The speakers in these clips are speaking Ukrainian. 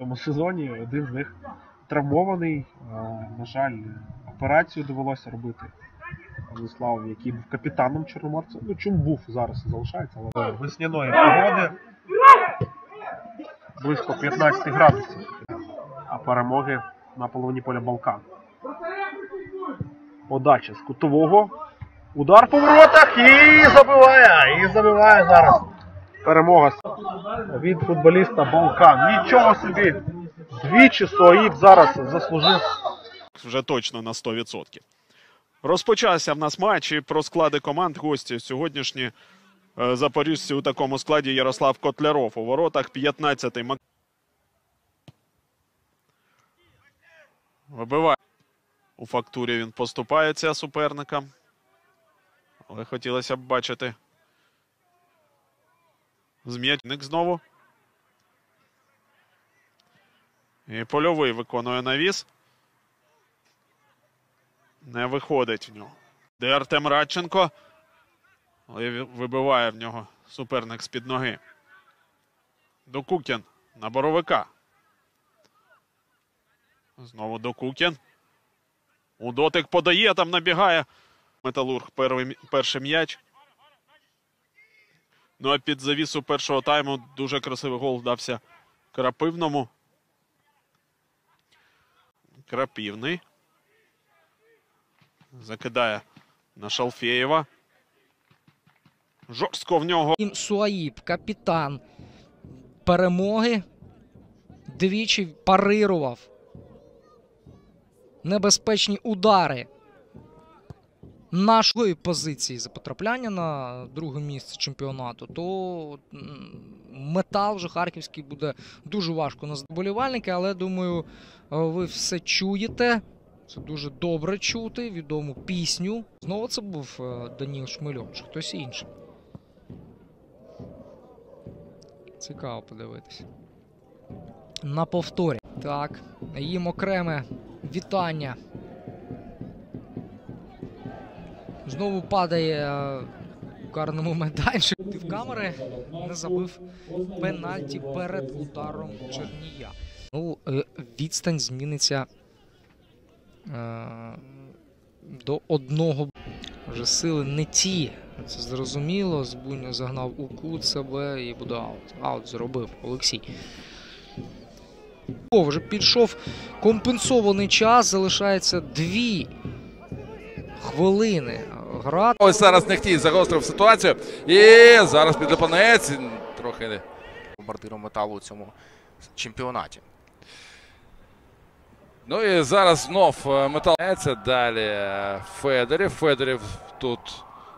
цьому сезоні. Один з них травмований. Е, На жаль, операцію довелося робити. Владислав, який був капітаном Чорноморця. Ну, чому був зараз залишається, але весняної погоди близько 15 градусів. А перемоги на половині поля Балкан. Подача з кутового. Удар по воротах і забиває! І забиває зараз. Перемога від футболіста Балкан. Нічого собі! Двічі Соїб зараз заслужив. вже точно на 100%. Розпочався в нас матч і про склади команд гості сьогоднішні е, запоріжці у такому складі Ярослав Котляров. У воротах 15-й. Мак- Вибиває. У фактурі він поступається суперникам. Але хотілося б бачити. Зм'ятник знову. І польовий виконує навіс. Не виходить в нього. Де Артем Радченко. Але вибиває в нього суперник з-під ноги. Докукін на боровика. Знову Докукін. У дотик подає, там набігає. Металург перший м'яч. Ну а під завісу першого тайму дуже красивий гол вдався Крапивному. Крапівний. Закидає на Шалфєєва. Жорстко в нього. Суаїб, капітан перемоги, двічі парирував небезпечні удари нашої позиції за потрапляння на друге місце чемпіонату, то метал вже харківський буде дуже важко на здоболівальники, але думаю, е, ви все чуєте. Це дуже добре чути, відому пісню. Знову це був е, Даніл Шмельов чи хтось інший. Цікаво подивитися. На повторі. Так, їм окреме вітання. Знову падає е, у карному майданчику. В камери не забив пенальті перед ударом Чернія. Ну, е, відстань зміниться е, до одного. Вже сили не ті. Це зрозуміло. Збуня загнав у кут себе і буде аут. Аут зробив Олексій. О, вже підійшов компенсований час. Залишається дві хвилини грати. Ось зараз Нехтій загострив ситуацію. І зараз підлипанець. Трохи не. бомбардиром металу у цьому чемпіонаті. Ну і зараз знов е, метал. Далі е, Федорів. Федорів тут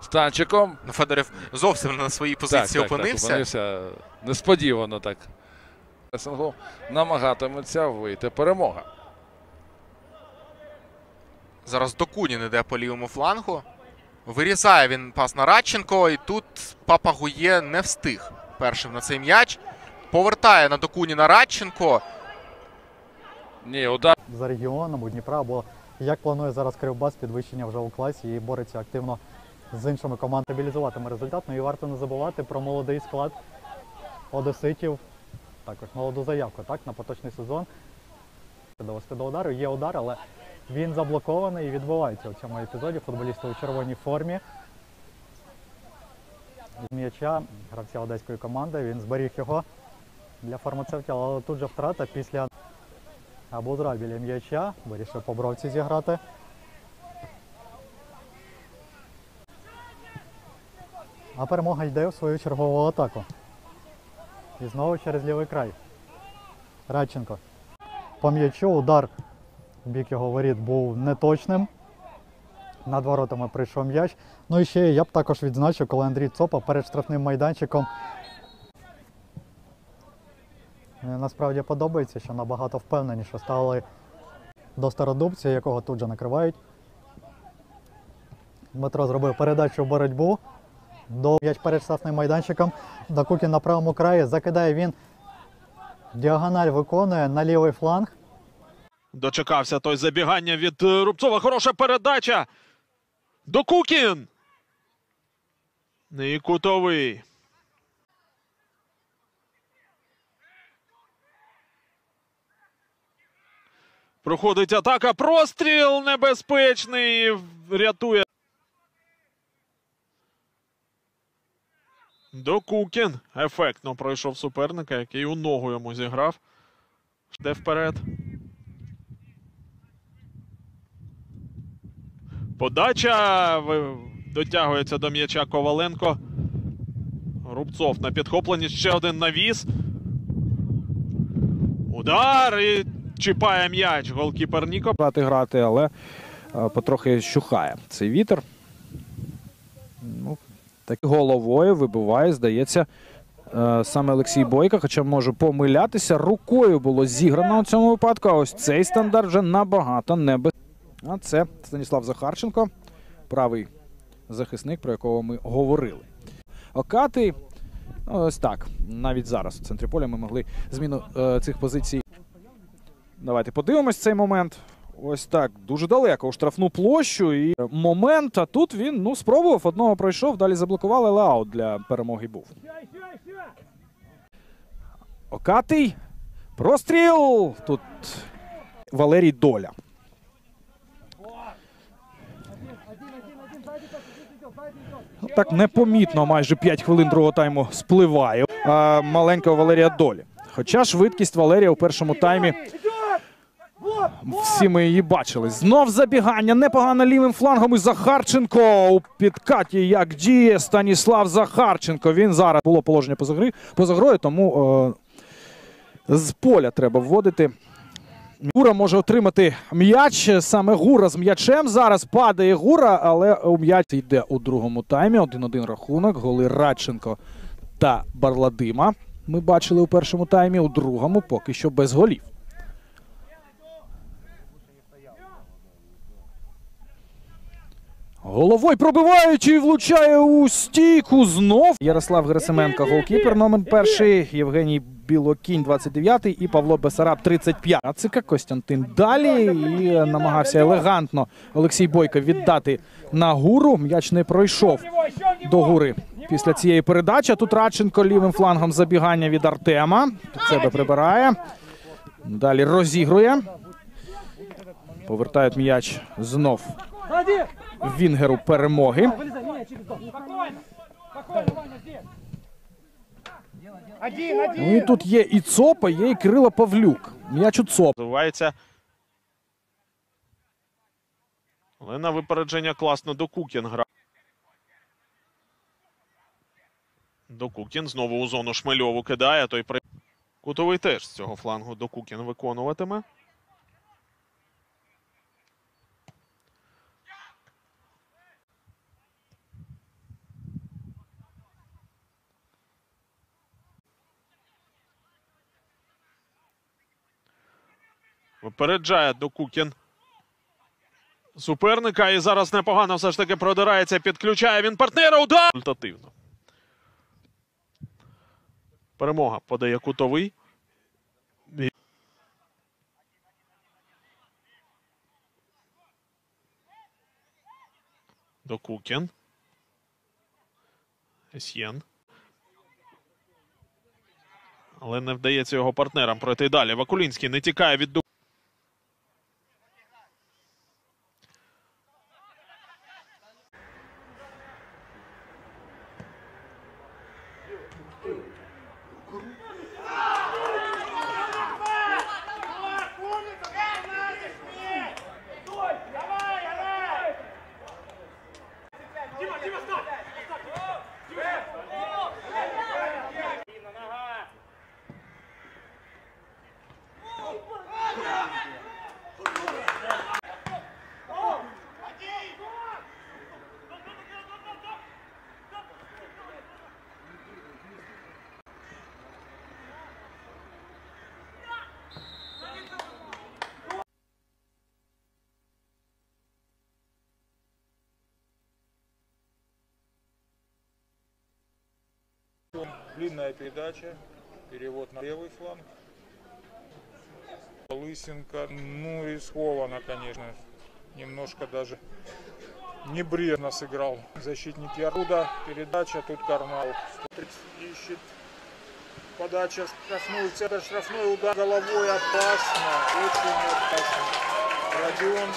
з танчиком. Ну, Федорів зовсім на своїй позиції опинився. опинився. Несподівано так. Пресингу намагатиметься вийти перемога. Зараз Докунін іде по лівому флангу. Вирізає він пас на Радченко, і тут Папа Гує не встиг першим на цей м'яч. Повертає на Докуніна Радченко. Ні, удар. за регіоном у Дніпра, бо як планує зараз Кривбас підвищення вже у класі і бореться активно з іншими командами. Стабілізуватиме результат. Ну і варто не забувати про молодий склад одеситів. Також молоду заявку так, на поточний сезон. Довести до удару. Є удар, але він заблокований і відбувається у цьому епізоді. Футболісти у червоній формі. М'яча гравця одеської команди. Він зберіг його для фармацевтів, але тут же втрата після Абузра біля м'яча, вирішив по бровці зіграти. А перемога йде в свою чергову атаку. І знову через лівий край. Радченко. По м'ячу удар бік його воріт був неточним. Над воротами прийшов м'яч. Ну і ще я б також відзначив, коли Андрій Цопа перед штрафним майданчиком Мені насправді подобається, що набагато впевненіше стали до стародубця, якого тут же накривають. Дмитро зробив передачу в боротьбу. До м'яч перед штрафним майданчиком. Докукін на правому краї. Закидає він. Діагональ виконує на лівий фланг. Дочекався той забігання від е, Рубцова. Хороша передача. Докукін. І кутовий. Проходить атака. Простріл небезпечний. Рятує. Докукін ефектно пройшов суперника, який у ногу йому зіграв. Йде вперед. Подача дотягується до м'яча Коваленко. Рубцов на підхопленні ще один навіс. Удар і чіпає м'яч. Голкіпер Ніко. грати грати, але е, потрохи щухає цей вітер. Ну, так головою вибиває, здається, е, саме Олексій Бойко, хоча може помилятися. Рукою було зіграно у цьому випадку. А ось цей стандарт вже набагато небез. А це Станіслав Захарченко, правий захисник, про якого ми говорили. Окати. Ось так. Навіть зараз у центрі поля ми могли зміну е, цих позицій Давайте подивимось цей момент. Ось так, дуже далеко у штрафну площу. І момент, а тут він ну, спробував, одного пройшов, далі заблокували, але аут для перемоги був. Окатий. Простріл! Тут Валерій Доля. Так непомітно майже 5 хвилин другого тайму спливає а, маленького Валерія Долі. Хоча швидкість Валерія у першому таймі всі ми її бачили. Знов забігання, непогано лівим флангом і Захарченко у підкаті, як діє Станіслав Захарченко. Він зараз було положення поза, грою, тому е, з поля треба вводити. Гура може отримати м'яч. Саме Гура з м'ячем зараз падає Гура, але у м'яч йде у другому таймі. 1-1 рахунок. Голи Радченко та Барладима. Ми бачили у першому таймі, у другому поки що без голів. Головою пробиваючи і влучає у стійку знов. Ярослав Герасименко, голкіпер номер перший, Євгеній Білокінь, 29-й і Павло Бесараб, 35. Ацика Костянтин далі і намагався елегантно Олексій Бойко віддати на гуру. М'яч не пройшов до гури після цієї передачі. Тут Радченко лівим флангом забігання від Артема. Під себе прибирає. Далі розігрує. Повертають м'яч знов Вінгеру перемоги. Ну і тут є і Цопа, є і Кирило Павлюк. М'яч у Цоп. Розвивається. Але на випередження класно до Докукін До Докукін знову у зону Шмельову кидає. Той при... Кутовий теж з цього флангу до Кукін виконуватиме. Випереджає Докукін. Суперника і зараз непогано все ж таки продирається, підключає він партнера. Удар! Результативно. Перемога подає кутовий. Докукін. Есьєн. Але не вдається його партнерам пройти далі. Вакулінський не тікає від Ду. きました。Длинная передача, перевод на левый фланг. Лысенко, ну рискованно, конечно, немножко даже небрежно сыграл защитник Яруда. Передача, тут Карнал ищет. Подача штрафную, центр штрафной удар головой опасно, очень опасно. Родион.